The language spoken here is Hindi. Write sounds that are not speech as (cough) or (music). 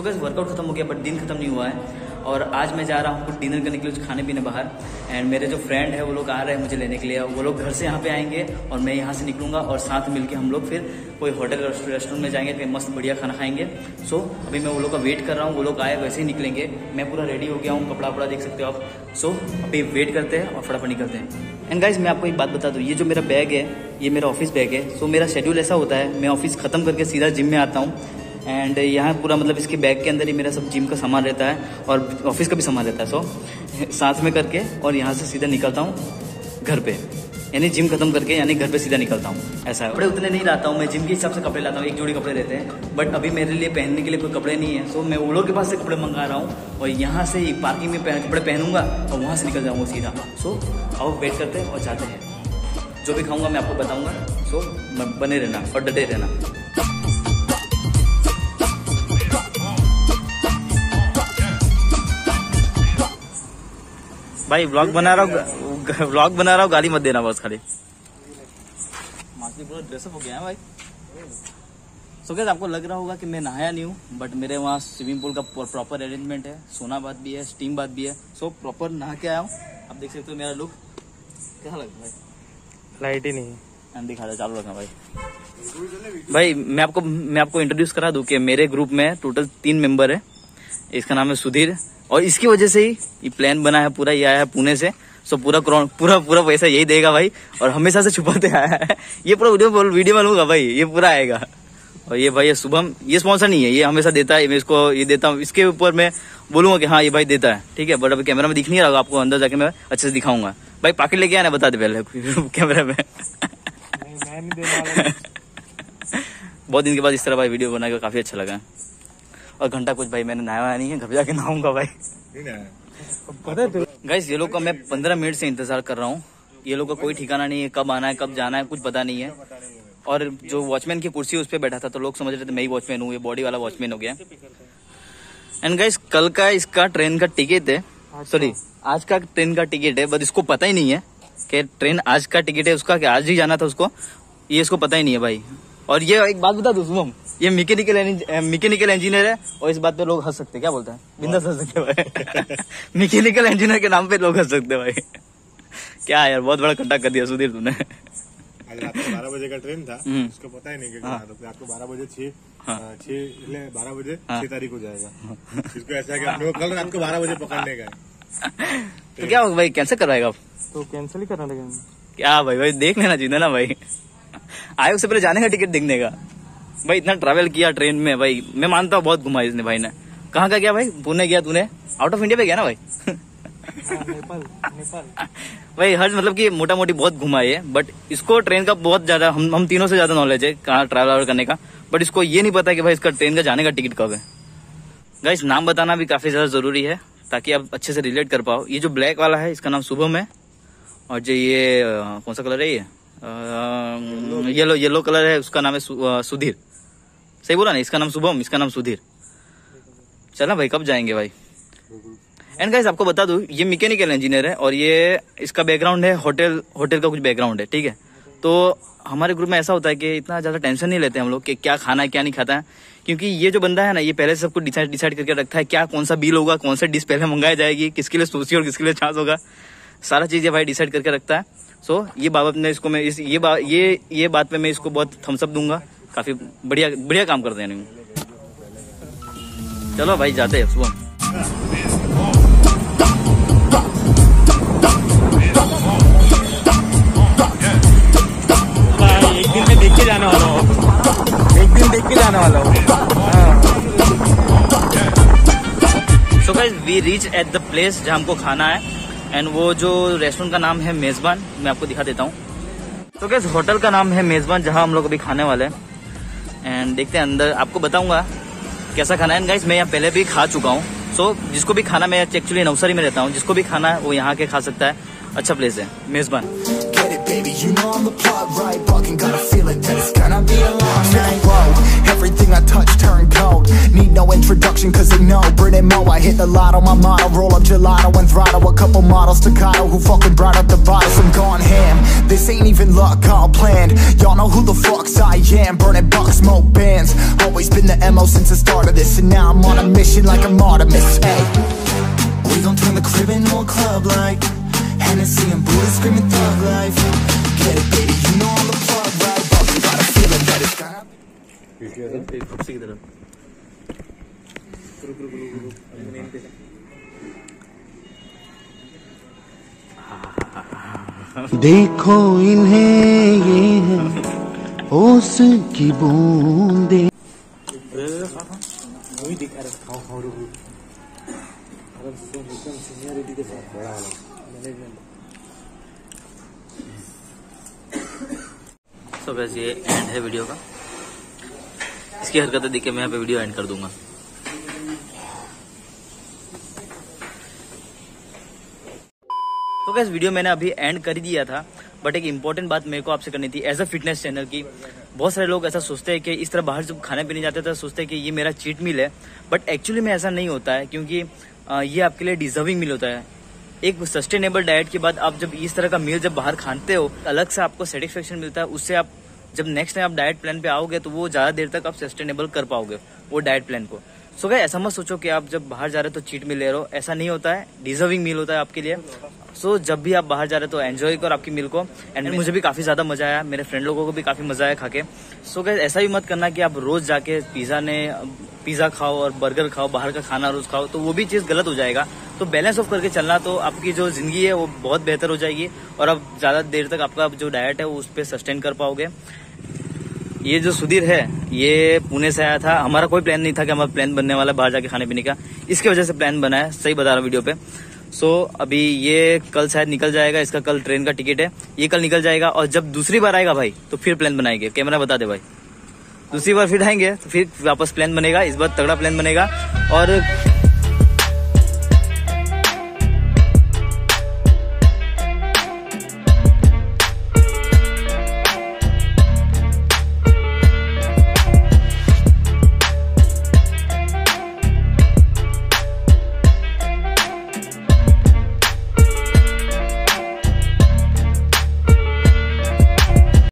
वर्कआउट खत्म हो गया बट दिन खत्म नहीं हुआ है। और आज मैं जा रहा हूँ कुछ डिनर करने के लिए कुछ खाने पीने बाहर। एंड मेरे जो फ्रेंड है वो लोग आ रहे हैं मुझे लेने के लिए। वो लोग घर से यहाँ पे आएँगे और मैं यहाँ से निकलूँगा और साथ मिलके हम लोग फिर कोई होटल रेस्टोरेंट में जाएँगे फिर मस्त बढ़िया खाना खाएँगे। सो so, अभी मैं वो लोग का वेट कर रहा हूँ वो लोग आए वैसे ही निकलेंगे। मैं पूरा रेडी हो गया हूँ कपड़ा वपड़ा देख सकते हो आप। सो so, अभी वेट करते हैं और फटाफट निकलते हैं। एंड गाइज़ मैं आपको एक बात बता दूँ ये जो मेरा बैग है ये मेरा ऑफ़िस बैग है। सो मेरा शेड्यूल ऐसा होता है मैं ऑफ़िस खत्म करके सीधा जिम में आता हूँ। एंड यहाँ पूरा मतलब इसके बैग के अंदर ही मेरा सब जिम का सामान रहता है और ऑफ़िस का भी सामान रहता है सो साथ में करके और यहाँ से सीधा निकलता हूँ घर पे। यानी जिम खत्म करके यानी घर पे सीधा निकलता हूँ, ऐसा है। कपड़े उतने नहीं लाता हूँ, मैं जिम के हिसाब से कपड़े लाता हूँ, एक जोड़ी कपड़े रहते हैं। बट अभी मेरे लिए पहनने के लिए कोई कपड़े नहीं है सो मैं वो के पास से कपड़े मंगा रहा हूँ और यहाँ से ही पार्किंग में कपड़े पहनूँगा और वहाँ से निकल जाऊँगा सीधा। सो आओ वेट करते हैं और जाते हैं। जो भी खाऊँगा मैं आपको बताऊँगा। सो बने रहना, और डटे रहना। भाई व्लॉग बना रहा हूँ व्लॉग बना रहा हूँ गाली मत देना बस खाली। पूरा ड्रेसअप हो गया है भाई। सो so, आपको लग रहा होगा कि मैं नहाया नहीं हूँ बट मेरे वहाँ स्विमिंग पूल का प्रॉपर अरेंजमेंट है। सोना बात भी है स्टीम बात भी है। सो so, प्रॉपर नहा के आया हूँ। आप देख सकते हो मेरा लुक क्या लगता है भाई? लाइट ही नहीं दिखा दे चालू रखना भाई। भाई मैं आपको मैं आपको इंट्रोड्यूस करा दूँ कि मेरे ग्रुप में टोटल तीन मेंबर है। इसका नाम है सुधीर। और इसकी वजह से ही ये प्लान बना है पूरा ये आया है पुणे से। सो पूरा पूरा पूरा पैसा यही देगा भाई। और हमेशा से छुपाते आया है। ये पूरा वीडियो वीडियो में लूँगा भाई ये पूरा आएगा। और ये भाई ये शुभम ये स्पॉन्सर नहीं है ये हमेशा देता है। मैं इसको ये देता हूँ। इसके ऊपर मैं बोलूँगा कि हाँ ये भाई देता है। ठीक है बट अभी कैमरा में दिख नहीं रहा आपको अंदर जाके मैं अच्छे से दिखाऊँगा। भाई पाकिट लेके आना बता दे पहले कैमरा (laughs) में। (laughs) बहुत दिन के बाद इस तरह भाई वीडियो बना के काफ़ी अच्छा लगा। और घंटा कुछ भाई मैंने नहाया नहीं है घर जाके नहाऊँगा भाई। गाइस ये लोग का मैं पंद्रह मिनट से इंतज़ार कर रहा हूँ। ये लोग का कोई ठिकाना नहीं है कब आना है कब जाना है कुछ पता नहीं है। और जो वॉचमैन की कुर्सी उस पर बैठा था तो लोग समझ रहे थे मैं ही वॉचमैन हूँ ये बॉडी वाला वॉचमैन हो गया। एंड गाइस कल का इसका ट्रेन का टिकट है। सॉरी आज का ट्रेन का टिकट है बट इसको पता ही नहीं है कि ट्रेन आज का टिकट है उसका कि आज ही जाना था उसको? ये इसको पता ही नहीं है भाई। और ये एक बात बता दो शुभम ये मैकेनिकल मैकेनिकल इंजीनियर है और इस बात पे लोग हंस सकते हैं। क्या बोलते हैं? बिंदास हंस सकते भाई। (laughs) मैकेनिकल इंजीनियर के नाम पे लोग हंस सकते भाई। (laughs) क्या यार बहुत बड़ा कट्टा कर दिया सुधीर तूने। बारह बजे का ट्रेन था। हम्म। उसको पता ही नहीं कि हाँ। तो आपको बारह बजे छह हाँ। छह बारह बजे हाँ। छह तारीख को जाएगा। इसको ऐसा है कल रात को बारह बजे पकड़ने का (laughs) तो क्या होगा भाई? कैंसिल करवाएगा आप? तो कैंसिल ही करना लगेगा क्या? भाई भाई देख लेना चाहिए ना भाई। आयोग से पहले जाने का टिकट देखने का। भाई, इतना ट्रैवल किया ट्रेन में, भाई। मैं मानता हूँ बहुत घुमा इसने भाई ने। कहाँ का गया भाई? पुणे गया तूने? आउट ऑफ़ इंडिया पे गया ना भाई? नेपाल (laughs) नेपाल भाई, हर मतलब कि मोटा मोटी बहुत घुमा है बट इसको ट्रेन का बहुत ज़्यादा, हम हम तीनों से ज़्यादा नॉलेज है, कहाँ ट्रैवल करने का। बट इसको ये नहीं पता कि भाई इसका ट्रेन का जाने का टिकट कब है। गाइस नाम बताना भी काफ़ी ज़्यादा ज़रूरी है, ताकि आप अच्छे से रिलेट कर पाओ। ये जो ब्लैक वाला है, इसका नाम शुभम है। और जो ये कौन सा कलर है ये? येलो येलो कलर है, उसका नाम है सुधीर। सही बोला ना? इसका नाम शुभम, इसका नाम सुधीर। चलना भाई, कब जाएँगे भाई? एंड गाइस आपको बता दू, ये मैकेनिकल इंजीनियर है और ये इसका बैकग्राउंड है होटल होटल का कुछ बैकग्राउंड है, ठीक है? तो हमारे ग्रुप में ऐसा होता है कि इतना ज़्यादा टेंशन नहीं लेते हम लोग कि क्या खाना है, क्या नहीं खाता है। क्योंकि ये जो बंदा है ना, ये पहले से सब कुछ डिसाइड करके रखता है, क्या कौन सा बिल होगा, कौन सा डिश पहले मंगाई जाएगी, किसके लिए सूसी और किसके लिए छाछ होगा। सारा चीज़ ये भाई डिसाइड करके रखता है। सो so, ये बाबत में इसको मैं इस ये बा, ये ये बात पे मैं इसको बहुत थम्सअप दूँगा। काफ़ी बढ़िया बढ़िया काम करते हैं चलो भाई जाते हैं सुबह। के जाने वाला हूँ। एक दिन देख के जाने वाला हूँ। So we reach at the place जहाँ हमको खाना है। एंड वो जो रेस्टोरेंट का नाम है मेजबान मैं आपको दिखा देता हूँ। तो कैसे होटल का नाम है मेजबान जहाँ हम लोग अभी खाने वाले हैं। एंड देखते हैं अंदर आपको बताऊँगा कैसा खाना है। गाइस मैं यहाँ पहले भी खा चुका हूँ। सो so, जिसको भी खाना मैं एक्चुअली नवसारी में रहता हूँ। जिसको भी खाना है वो यहाँ के खा सकता है। अच्छा प्लेस है मेजबान। Baby, you know I'm the plot right? Fucking got a feeling that it's gonna be a long night. Whoa, everything I touch turn cold need no introduction cause they know. Brit and Mo, I hit the lotto, my motto. Roll up gelato and throttle A couple models staccato who fucking brought up the bottles I'm gone ham, this ain't even luck, all planned. Y'all know who the fucks I am. Burning bucks, smoke bands. Always been the MO since the start of this And now I'm on a mission like I'm Artemis. Hey, we gon' turn the crib into a club like Hennessy and Buddha screaming thug life Get it baby, you know I'm the plug right But we got a feeling that it's की देखो इन्हें ये है ओस की बूंदे सो बस ये एंड है वीडियो का। इसकी हरकतें देख के मैं यहाँ पे वीडियो एंड कर दूँगा। तो गैस वीडियो मैंने अभी एंड कर दिया था बट एक इम्पोर्टेंट बात मेरे को आपसे करनी थी एज अ फिटनेस चैनल की। बहुत सारे लोग ऐसा सोचते हैं कि इस तरह बाहर जब खाने पीने जाते तो सोचते हैं कि ये मेरा चीट मील है बट एक्चुअली में ऐसा नहीं होता है, क्योंकि ये आपके लिए डिजर्विंग मील होता है। एक सस्टेनेबल डाइट के बाद आप जब इस तरह का मील जब बाहर खाते हो, अलग से आपको सेटिस्फेक्शन मिलता है, उससे आप जब नेक्स्ट टाइम आप डाइट प्लान पे आओगे तो वो ज़्यादा देर तक आप सस्टेनेबल कर पाओगे, वो डाइट प्लान को। सो so, ऐसा मत सोचो कि आप जब बाहर जा रहे हो तो चीट मिल ले रहे हो। ऐसा नहीं होता है। डिजर्विंग मील होता है आपके लिए। सो so, जब भी आप बाहर जा रहे हो तो एंजॉय करो आपकी मील को। एंड मुझे भी काफ़ी ज़्यादा मज़ा आया। मेरे फ्रेंड लोगों को भी काफ़ी मज़ा आया खा के सो so, ऐसा भी मत करना कि आप रोज जाके पिज्जा ने पिज्जा खाओ और बर्गर खाओ बाहर का खाना रोज खाओ तो वो भी चीज़ गलत हो जाएगा। तो बैलेंस ऑफ़ करके चलना तो आपकी जो ज़िंदगी है वो बहुत बेहतर हो जाएगी। और आप ज़्यादा देर तक आपका जो डाइट है वो उस पर सस्टेन कर पाओगे। ये जो सुधीर है ये पुणे से आया था। हमारा कोई प्लान नहीं था कि हमारा प्लान बनने वाला बाहर जाके खाने पीने का। इसकी वजह से प्लान बना है सही बता रहा हूँ वीडियो पे। सो so, अभी ये कल शायद निकल जाएगा इसका कल ट्रेन का टिकट है। ये कल निकल जाएगा और जब दूसरी बार आएगा भाई तो फिर प्लान बनाएँगे। कैमरा बता दे भाई। दूसरी बार फिर आएँगे तो फिर वापस प्लान बनेगा इस बार तगड़ा प्लान बनेगा। और